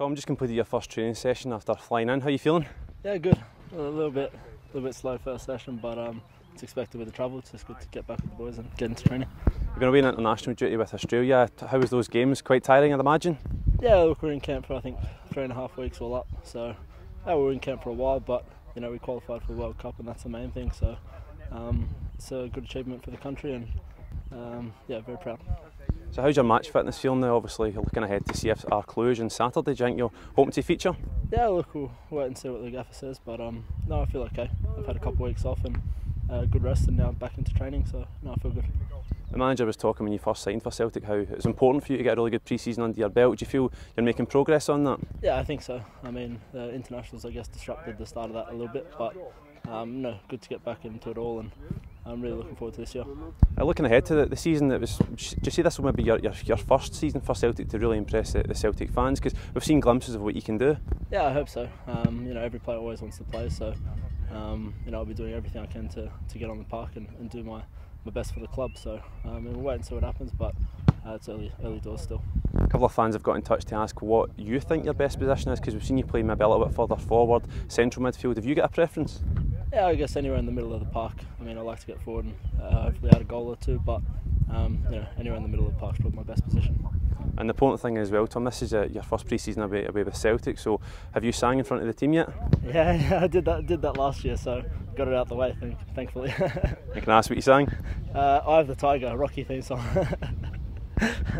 Tom, just completed your first training session after flying in. How are you feeling? Yeah, good. A little bit, a little bit slow first session, but um, it's expected with the travel. It's just good to get back with the boys and get into training. You're going to be in international duty with Australia. How was those games? Quite tiring, I'd imagine. Yeah, look, we're in camp for I think three and a half weeks all up. So yeah, we were in camp for a while, but you know we qualified for the World Cup, and that's the main thing. So um, it's a good achievement for the country, and um, yeah, very proud. So how's your match fitness feeling now? Obviously, you're looking ahead to CFR Cluj on Saturday. Do you think you're hoping to feature? Yeah, look, we'll wait and see what the gaffer says. But um, no, I feel okay. I've had a couple of weeks off and uh, good rest, and now I'm back into training. So no, I feel good. The manager was talking when you first signed for Celtic how it was important for you to get a really good pre-season under your belt. Do you feel you're making progress on that? Yeah, I think so. I mean, the internationals, I guess, disrupted the start of that a little bit, but um, no, good to get back into it all, and I'm really looking forward to this year. Uh, looking ahead to the, the season, that was. Do you see this will maybe your, your, your first season for Celtic to really impress the, the Celtic fans? Because we've seen glimpses of what you can do. Yeah, I hope so. Um, you know, every player always wants to play, so um, you know, I'll be doing everything I can to, to get on the park and, and do my, my best for the club. So um, we'll wait and see what happens, but uh, it's early early doors still. A couple of fans have got in touch to ask what you think your best position is because we've seen you play maybe a little bit further forward, central midfield. Have you got a preference? Yeah, I guess anywhere in the middle of the park. I mean, I like to get forward and uh, hopefully add a goal or two, but um, you know, anywhere in the middle of the park is probably my best position. And the important thing as well, Tom, this is your first pre-season away, away with Celtic. So, have you sang in front of the team yet? Yeah, yeah, I did that. Did that last year, so got it out the way. Thank, thankfully. I can ask what you sang. Uh, I have the Tiger Rocky theme song.